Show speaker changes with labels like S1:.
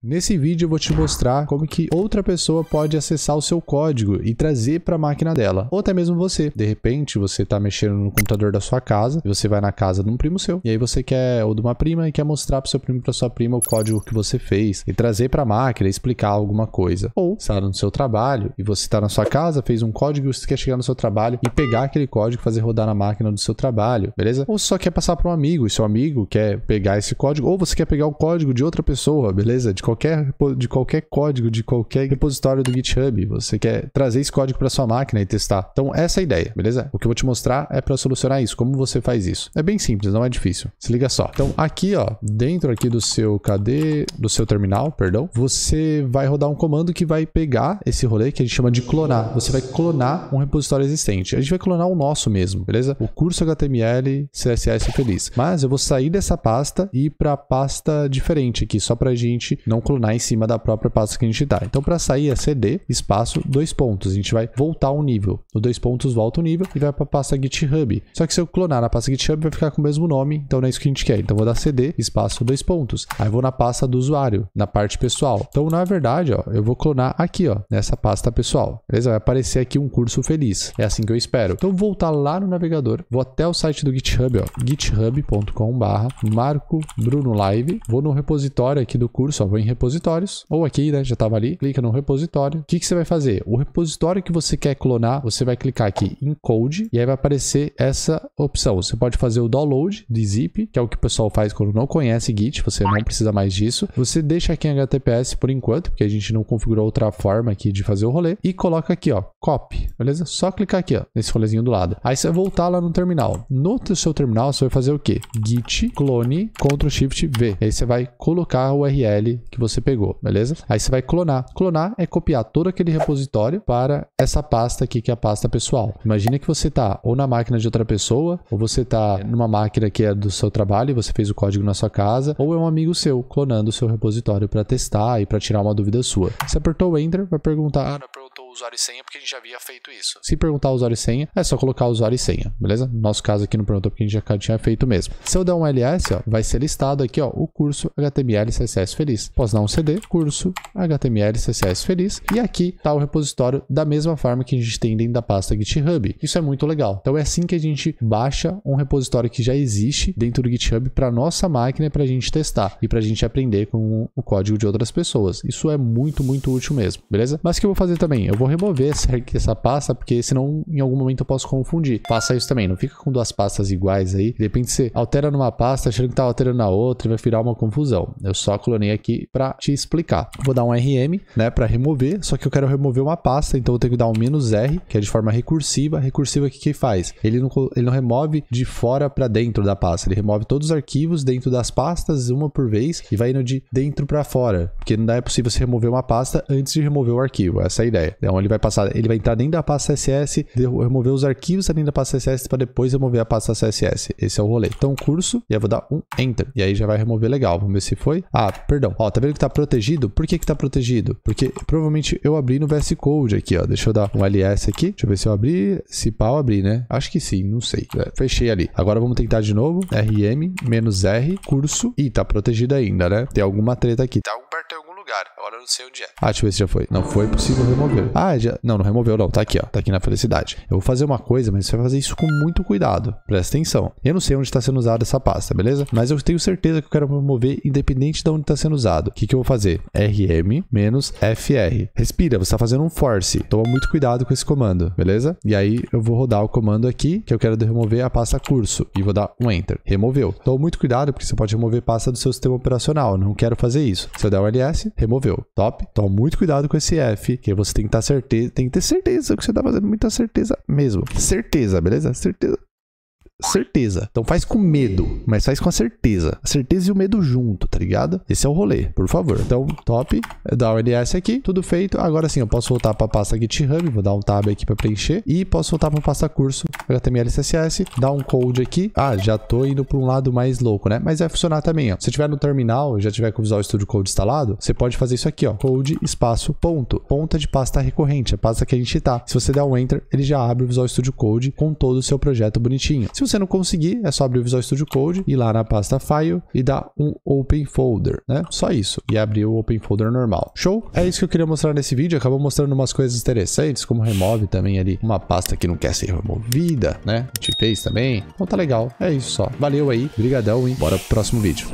S1: Nesse vídeo eu vou te mostrar como que outra pessoa pode acessar o seu código e trazer para a máquina dela, ou até mesmo você. De repente, você está mexendo no computador da sua casa, e você vai na casa de um primo seu, e aí você quer, ou de uma prima, e quer mostrar para seu primo para sua prima o código que você fez, e trazer para a máquina, explicar alguma coisa. Ou está no seu trabalho, e você está na sua casa, fez um código, e você quer chegar no seu trabalho e pegar aquele código e fazer rodar na máquina do seu trabalho, beleza? Ou você só quer passar para um amigo, e seu amigo quer pegar esse código, ou você quer pegar o código de outra pessoa, beleza? De qualquer, de qualquer código, de qualquer repositório do GitHub. Você quer trazer esse código para sua máquina e testar. Então, essa é a ideia, beleza? O que eu vou te mostrar é para solucionar isso. Como você faz isso? É bem simples, não é difícil. Se liga só. Então, aqui, ó, dentro aqui do seu KD, do seu terminal, perdão, você vai rodar um comando que vai pegar esse rolê que a gente chama de clonar. Você vai clonar um repositório existente. A gente vai clonar o nosso mesmo, beleza? O curso HTML CSS feliz. Mas eu vou sair dessa pasta e ir para pasta diferente aqui, só para a gente não clonar em cima da própria pasta que a gente está. Então, para sair é cd, espaço, dois pontos. A gente vai voltar um nível. O dois pontos volta o um nível e vai para a pasta GitHub. Só que se eu clonar na pasta GitHub, vai ficar com o mesmo nome, então não é isso que a gente quer. Então, vou dar cd, espaço, dois pontos. Aí, vou na pasta do usuário, na parte pessoal. Então, na verdade, ó, eu vou clonar aqui, ó, nessa pasta pessoal. Beleza? Vai aparecer aqui um curso feliz. É assim que eu espero. Então, vou voltar lá no navegador, vou até o site do GitHub, ó, github.com/barra Marco Bruno Live. Vou no repositório aqui do curso, ó, vou em repositórios, ou aqui, né, já estava ali, clica no repositório. O que, que você vai fazer? O repositório que você quer clonar, você vai clicar aqui em Code e aí vai aparecer essa opção. Você pode fazer o download de zip, que é o que o pessoal faz quando não conhece Git, você não precisa mais disso. Você deixa aqui em HTTPS por enquanto, porque a gente não configurou outra forma aqui de fazer o rolê, e coloca aqui, ó, copy, beleza? Só clicar aqui, ó, nesse rolezinho do lado. Aí você vai voltar lá no terminal. No seu terminal, você vai fazer o quê? Git clone Ctrl Shift V. Aí você vai colocar o URL que você pegou, beleza? Aí você vai clonar. Clonar é copiar todo aquele repositório para essa pasta aqui, que é a pasta pessoal. Imagina que você está ou na máquina de outra pessoa, ou você está numa máquina que é do seu trabalho e você fez o código na sua casa, ou é um amigo seu clonando o seu repositório para testar e para tirar uma dúvida sua. Você apertou o Enter, vai perguntar: Ah, não usuário e senha porque a gente já havia feito isso. Se perguntar usuário e senha, é só colocar usuário e senha, beleza? No nosso caso aqui não perguntou porque a gente já tinha feito mesmo. Se eu der um ls, ó, vai ser listado aqui ó, o curso HTML CSS Feliz. Posso dar um cd, curso HTML CSS Feliz. E aqui está o repositório da mesma forma que a gente tem dentro da pasta GitHub. Isso é muito legal. Então é assim que a gente baixa um repositório que já existe dentro do GitHub para nossa máquina para a gente testar e para a gente aprender com o código de outras pessoas. Isso é muito, muito útil mesmo, beleza? Mas o que eu vou fazer também? Eu vou remover essa, essa pasta porque senão em algum momento eu posso confundir. Faça isso também, não fica com duas pastas iguais aí. De repente você altera numa pasta achando que tá alterando na outra e vai virar uma confusão. Eu só clonei aqui para te explicar. Vou dar um RM, né, para remover, só que eu quero remover uma pasta, então eu tenho que dar um menos R, que é de forma recursiva. Recursiva o que que faz? Ele não, ele não remove de fora para dentro da pasta, ele remove todos os arquivos dentro das pastas, uma por vez, e vai indo de dentro para fora, porque não é possível você remover uma pasta antes de remover o arquivo. Essa é a ideia. Então ele vai passar, ele vai entrar dentro da pasta CSS, remover os arquivos dentro da pasta CSS para depois remover a pasta CSS. Esse é o rolê. Então curso, e aí vou dar um enter, e aí já vai remover legal. Vamos ver se foi. Ah, perdão. Ó, tá vendo que tá protegido? Por que que tá protegido? Porque provavelmente eu abri no VS Code aqui, ó. Deixa eu dar um ls aqui. Deixa eu ver se eu abri. Se pau abri, né? Acho que sim, não sei. É, fechei ali. Agora vamos tentar de novo. rm, menos R, curso. Ih, tá protegido ainda, né? Tem alguma treta aqui. Tá aberto em algum lugar. Agora eu não sei onde é. Ah, deixa eu ver se já foi. Não foi possível remover. Ah, já. Não, não removeu, não. Tá aqui, ó. Tá aqui na felicidade. Eu vou fazer uma coisa, mas você vai fazer isso com muito cuidado. Presta atenção. Eu não sei onde está sendo usada essa pasta, beleza? Mas eu tenho certeza que eu quero remover independente de onde está sendo usado. O que, que eu vou fazer? rm menos fr. Respira, você está fazendo um force. Toma muito cuidado com esse comando, beleza? E aí eu vou rodar o comando aqui, que eu quero remover a pasta curso. E vou dar um enter. Removeu. Toma muito cuidado, porque você pode remover pasta do seu sistema operacional. Não quero fazer isso. Se eu der um ls, removeu. Top. Toma muito cuidado com esse F, que você tem que estar certeza, tem que ter certeza que você está fazendo muita certeza mesmo. Certeza, beleza? Certeza certeza. Então faz com medo, mas faz com a certeza. A certeza e o medo junto, tá ligado? Esse é o rolê, por favor. Então, top, dá o LS aqui, tudo feito. Agora sim, eu posso voltar para a pasta GitHub, vou dar um tab aqui para preencher e posso voltar para a pasta curso HTML CSS, dar um code aqui. Ah, já tô indo para um lado mais louco, né? Mas vai funcionar também, ó. Se tiver no terminal, já tiver com o Visual Studio Code instalado, você pode fazer isso aqui, ó. Code espaço ponto, ponta de pasta recorrente, a pasta que a gente tá. Se você der um enter, ele já abre o Visual Studio Code com todo o seu projeto bonitinho. Se você não conseguir, é só abrir o Visual Studio Code, ir lá na pasta File e dar um Open Folder, né? Só isso. E abrir o Open Folder normal. Show? É isso que eu queria mostrar nesse vídeo. Acabou mostrando umas coisas interessantes, como remove também ali uma pasta que não quer ser removida, né? A gente fez também. Então tá legal. É isso só. Valeu aí. Brigadão e bora pro próximo vídeo.